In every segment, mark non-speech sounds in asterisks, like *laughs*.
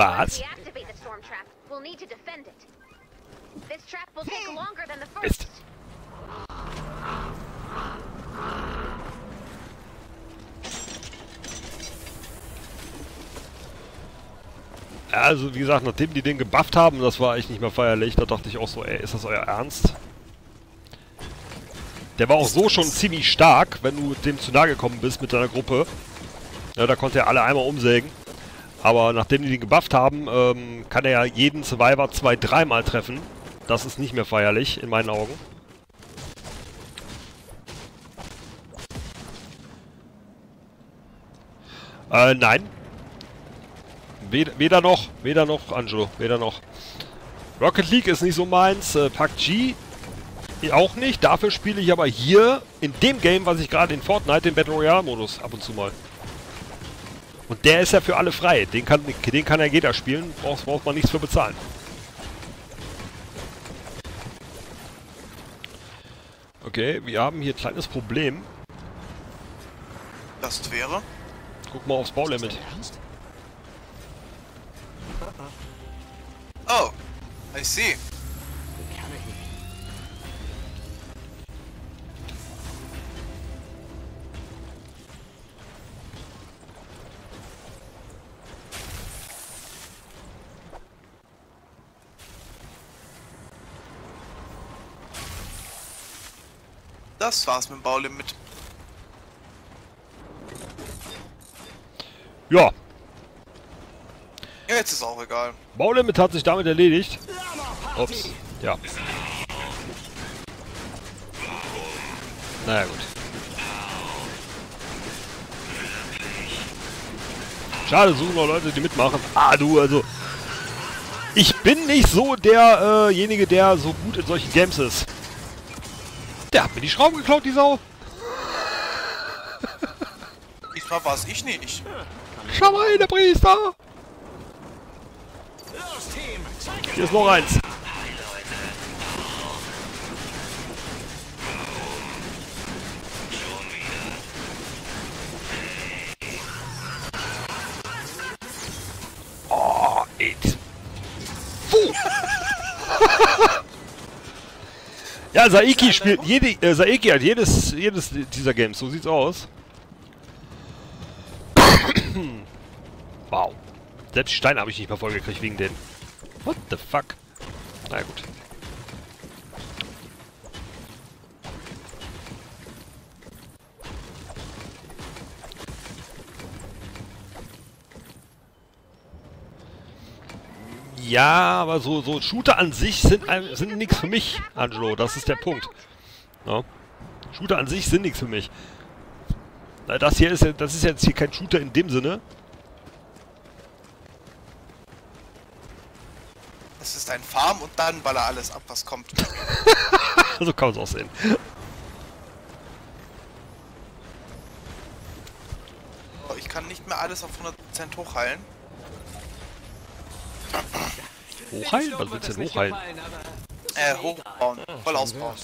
Was? Deactivate the storm trap. We'll need to defend it. This trap will take longer than the Mist. Also, wie gesagt, nachdem die den gebufft haben, das war echt nicht mehr feierlich, da dachte ich auch so, ey, ist das euer Ernst? Der war auch so schon ziemlich stark, wenn du dem zu nahe gekommen bist mit deiner Gruppe. Ja, da konnte er alle einmal umsägen. Aber nachdem die den gebufft haben, ähm, kann er ja jeden Survivor zwei, dreimal treffen. Das ist nicht mehr feierlich, in meinen Augen. Äh, nein. Weder, weder noch, weder noch, Angelo, weder noch. Rocket League ist nicht so meins, äh, PUBG auch nicht. Dafür spiele ich aber hier in dem Game, was ich gerade in Fortnite, den Battle Royale Modus ab und zu mal. Und der ist ja für alle frei. Den kann, den kann ja jeder spielen. Braucht, braucht man nichts für bezahlen. Okay, wir haben hier ein kleines Problem. Das wäre. Guck mal aufs Baulimit. Oh, I see. Das war's mit dem Baulimit. Ja, Ja, jetzt ist auch egal. Baulimit hat sich damit erledigt. Ups. Ja. Naja, gut. Schade, suchen noch Leute, die mitmachen. Ah, du, also... Ich bin nicht so derjenige, der so gut in solchen Games ist. Hat mir die Schrauben geklaut, die Sau. Diesmal war's ich nicht. Schau mal hin, der Priester. Los, Team! Zeig Hier ist noch eins. Ja, Saiki spielt jede, äh, Saiki hat jedes, jedes dieser Games. So sieht's aus. wow. Selbst Steine habe ich nicht mehr vollgekriegt wegen denen. What the fuck? Na gut. Ja, aber so, so Shooter an sich sind, sind nichts für mich, Angelo. Das ist der Punkt. Ja. Shooter an sich sind nichts für mich. Das hier ist, das ist jetzt hier kein Shooter in dem Sinne. Das ist ein Farm und dann baller alles ab, was kommt. *laughs* So kann man es auch sehen. Ich kann nicht mehr alles auf 100% hochheilen. Hochheilen? Was willst du denn hochheilen? Äh, hochbauen. Voll ausbauen.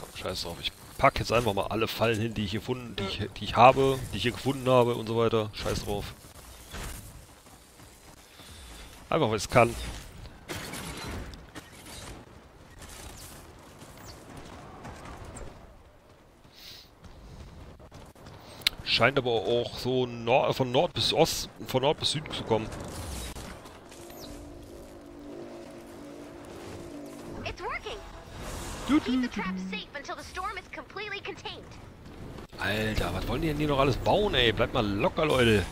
Komm, scheiß drauf. Ich pack jetzt einfach mal alle Fallen hin, die ich gefunden, die ich, die ich habe, die ich hier gefunden habe und so weiter. Scheiß drauf. Einfach weil ich es kann. Scheint aber auch so Nord von Nord bis Ost, von Nord bis Süden zu kommen. Alter, was wollen die denn hier noch alles bauen, ey? Bleibt mal locker, Leute.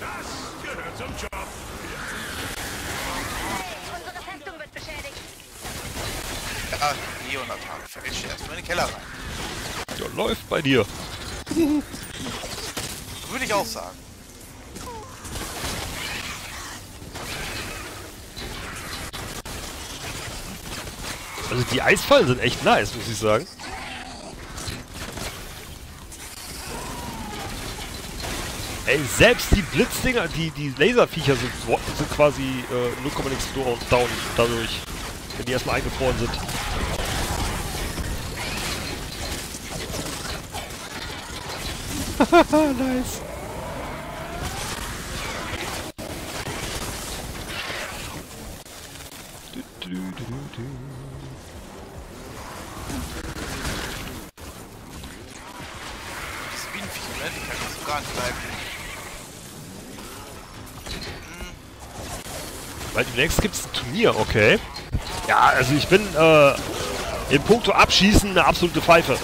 Das gehört zum Job. Unsere Festung wird beschädigt. Ja, fälsche erstmal in den Keller rein. Ja, läuft bei dir. *laughs* Würde ich auch sagen. Also die Eisfallen sind echt nice, muss ich sagen. Ey, selbst die Blitzdinger, die, die Laserviecher sind, sind quasi äh, 0,x down, down dadurch, wenn die erstmal eingefroren sind. *laughs* nice. Dranbleiben. Weil demnächst gibt es ein Turnier, okay. Ja, also ich bin äh, im Punkto Abschießen eine absolute Pfeife.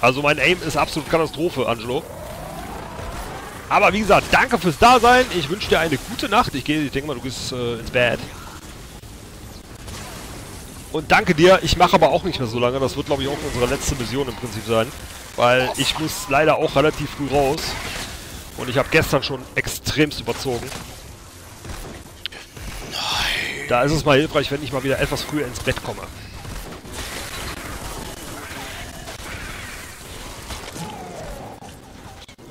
Also mein Aim ist absolut Katastrophe, Angelo. Aber wie gesagt, danke fürs Dasein. Ich wünsche dir eine gute Nacht. Ich gehe, ich denke mal, du gehst äh, ins Bett. Und danke dir. Ich mache aber auch nicht mehr so lange. Das wird, glaube ich, auch unsere letzte Mission im Prinzip sein. Weil ich muss leider auch relativ früh raus. Und ich habe gestern schon extremst überzogen. Da ist es mal hilfreich, wenn ich mal wieder etwas früher ins Bett komme.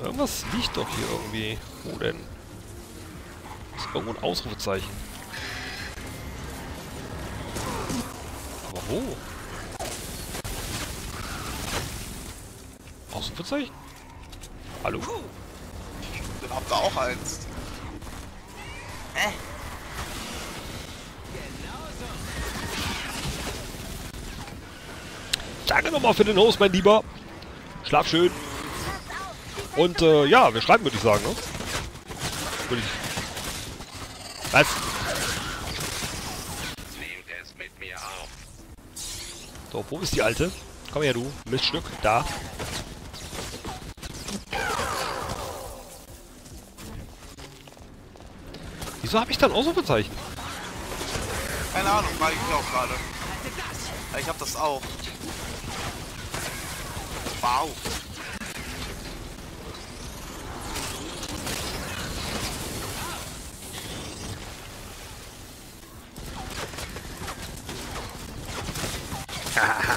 Irgendwas liegt doch hier irgendwie. Wo denn? Ist irgendwo ein Ausrufezeichen. Aber wo? Ausrufezeichen? Hallo? Dann habt ihr auch eins. Äh? Danke nochmal für den Host, mein Lieber. Schlaf schön. Und äh, ja, wir schreiben, würde ich sagen, ne? Würde ich. Was? Nehmt es mit mir auf. So, wo ist die alte? Komm her, du. Miststück. Da. Wieso habe ich dann Ausrufezeichen? Keine Ahnung, frage ich auch gerade. Ich hab das auch. Wow.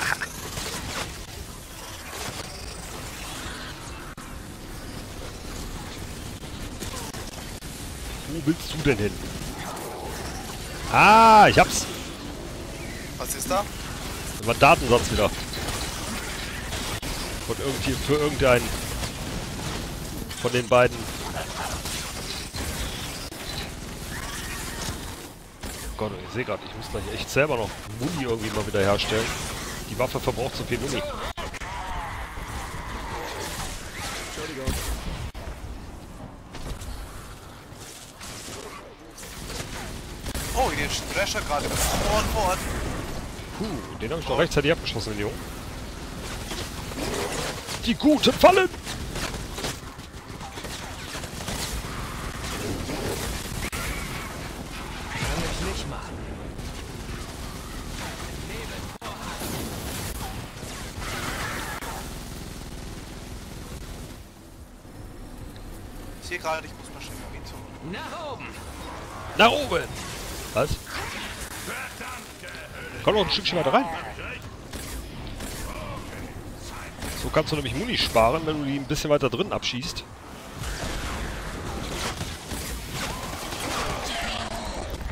*laughs* willst du denn hin? Ah, ich hab's. Was ist da? Das war ein Datensatz wieder. Von irgendwie für irgendeinen von den beiden. Oh Gott, ich sehe gerade, ich muss gleich echt selber noch Muni irgendwie mal wieder herstellen. Die Waffe verbraucht zu viel Muni. Oh, den Drescher gerade mit Ohren vor Ort. Puh, den habe ich doch rechtzeitig abgeschossen, den Jungen. Die Guten fallen! Ich sehe gerade, ich muss mal schnell Munition. Nach oben. Nach oben! Was? Komm noch ein Stückchen weiter rein. So kannst du nämlich Muni sparen, wenn du die ein bisschen weiter drin abschießt.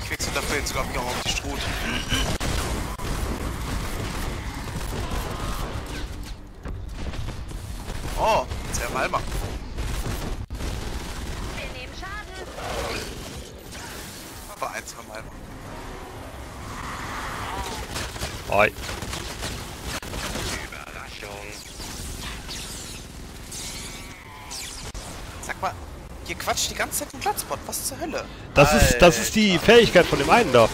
Ich wechsle dafür jetzt sogar wieder auf die Stroh. Oh, sehr Malmer. Wir nehmen Schaden. Aber eins von Malmer. Oi. Überraschung. Sag mal, ihr quatscht die ganze Zeit im Platzbot. Was zur Hölle? Das ist, das ist die Fähigkeit von dem einen da.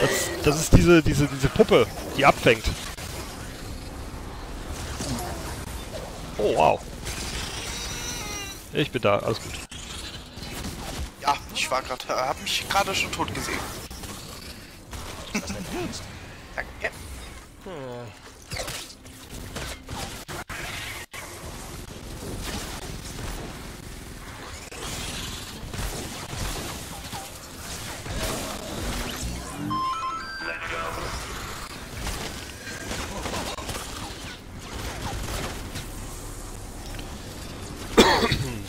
Das, das ist diese, diese, diese Puppe, die abfängt. Oh, wow. Ich bin da, alles gut. Ja, ich war gerade, hab mich gerade schon tot gesehen. Danke.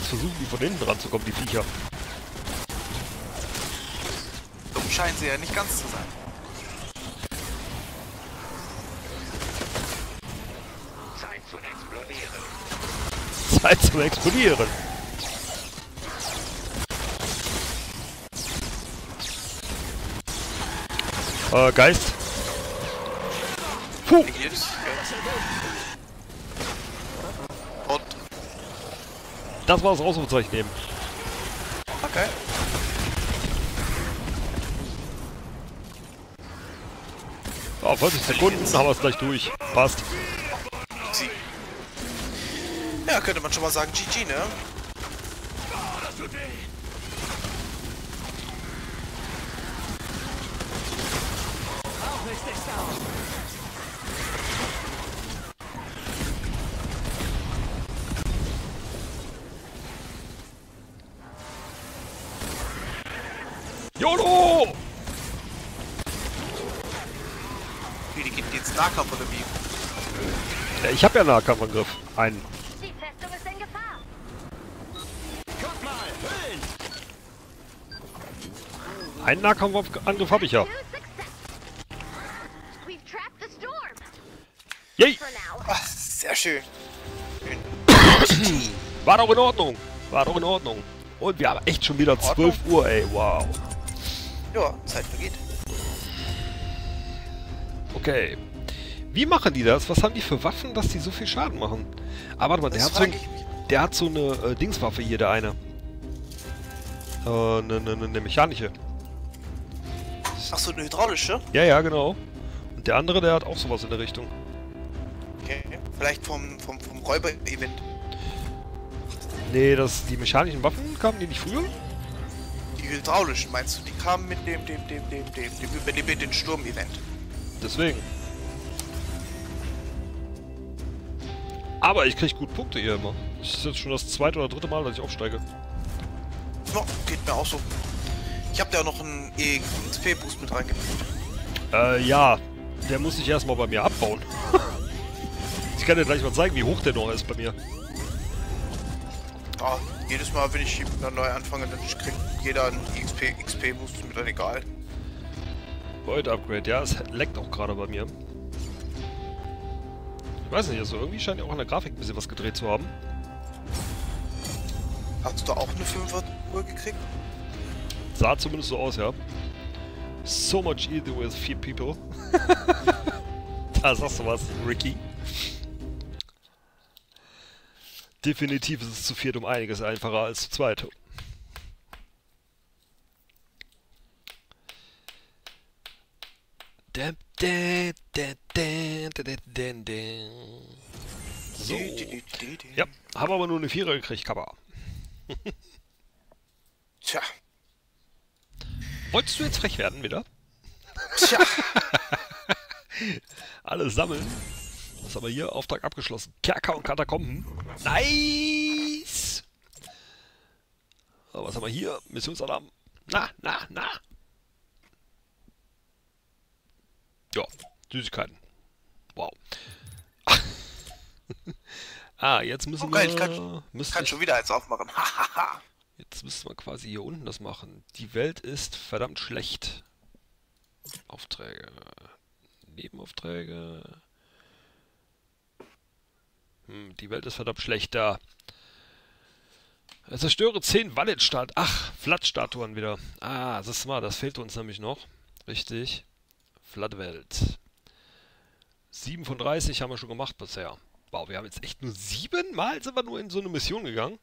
Versuchen die von hinten ranzukommen, die Viecher. Dumm scheinen sie ja nicht ganz zu sein. Zeit zu explodieren. Zeit zum Explodieren. Äh, Geist. Puh. Und Das war das Ausrufezeichen eben. Okay. Ja, 40 Sekunden haben wir es gleich durch. Passt. Ja, könnte man schon mal sagen, GG, ne? YOLO! Wie, die geht jetzt Nahkampf oder wie? Ja, ich habe ja Nahkampfangriff. Einen. Einen Nahkampfangriff habe ich ja. Two success. We've trapped the storm. Yay! Ach, sehr schön. schön. *coughs* War doch in Ordnung. War doch in Ordnung. Und wir haben echt schon wieder 12 Uhr, ey. Wow. Ja, Zeit vergeht. Okay. Wie machen die das? Was haben die für Waffen, dass die so viel Schaden machen? Ah, warte mal, der hat, so, ein- der hat so eine äh, Dingswaffe hier, der eine. Äh, eine ne, ne, ne mechanische. Ach so, eine hydraulische? Ja, ja, genau. Und der andere, der hat auch sowas in der Richtung. Okay. Vielleicht vom, vom, vom Räuber-Event. Nee, das, die mechanischen Waffen kamen die nicht früher? Die hydraulischen, meinst du? Die kamen mit dem, dem, dem, dem, dem, dem Überleben den Sturm-Event. Deswegen. Aber ich krieg gut Punkte hier immer. Das ist jetzt schon das zweite oder dritte Mal, dass ich aufsteige. Ja, geht mir auch so. Ich hab da noch einen XP-Boost mit reingebracht. Äh, ja. Der muss sich erstmal bei mir abbauen. *laughs* ich kann dir gleich mal zeigen, wie hoch der noch ist bei mir. Ja, jedes Mal, wenn ich neu anfange, dann kriegt jeder einen XP, XP-Boost, ist mir dann egal. Void Upgrade, ja, es leckt auch gerade bei mir. Ich weiß nicht, also irgendwie scheint ja auch an der Grafik ein bisschen was gedreht zu haben. Hast du da auch eine 5er Uhr gekriegt? Sah zumindest so aus, ja. So much easier with few people. *laughs* da sagst du was, Ricky. Definitiv ist es zu viert um einiges einfacher als zu zweit. So. Ja, haben aber nur eine Vierer gekriegt, Kappa. Tja, Wolltest du jetzt frech werden wieder? tja. *laughs* Alles sammeln. Was haben wir hier? Auftrag abgeschlossen. Kerker und Katakomben. Nice! So, was haben wir hier? Missionsalarm. Na, na, na. Ja, Süßigkeiten. Wow. *laughs* ah, jetzt müssen Oh, geil, wir... ich kann- müssen Kann schon wieder eins aufmachen. *laughs* Jetzt müssen wir quasi hier unten das machen. Die Welt ist verdammt schlecht. Aufträge. Nebenaufträge. Hm, die Welt ist verdammt schlecht da. Zerstöre 10 Wallet-Start. Ach, Flat-Statuen wieder. Ah, das ist mal, das fehlt uns nämlich noch. Richtig. Flat-Welt. 7 von 30 haben wir schon gemacht bisher. Wow, wir haben jetzt echt nur siebenmal sind wir nur in so eine Mission gegangen.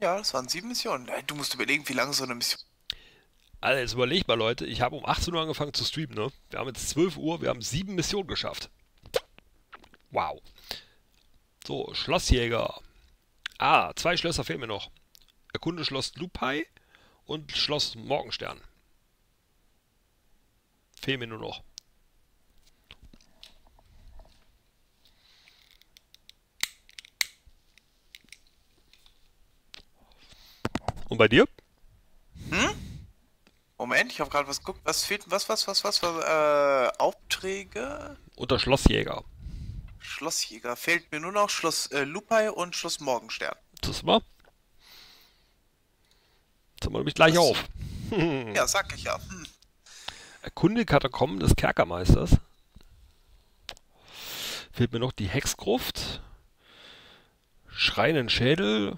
Ja, das waren sieben Missionen. Du musst überlegen, wie lange so eine Mission. Alter, jetzt überleg mal, Leute. Ich habe um 18 Uhr angefangen zu streamen, ne? Wir haben jetzt 12 Uhr, wir haben sieben Missionen geschafft. Wow. So, Schlossjäger. Ah, zwei Schlösser fehlen mir noch. Erkunde Schloss Lupai und Schloss Morgenstern. Fehlen mir nur noch. Und bei dir? Moment, ich habe gerade was geguckt. Was fehlt? Was, was, was, was? was äh, Aufträge? Unter Schlossjäger. Schlossjäger. Fehlt mir nur noch Schloss äh, Lupai und Schloss Morgenstern. Das war. Jetzt haben wir nämlich gleich Was? auf. *laughs* Ja, sag ich ja. *laughs* Hm. Erkunde Katakomben des Kerkermeisters. Fehlt mir noch die Hexgruft. Schreinen Schädel.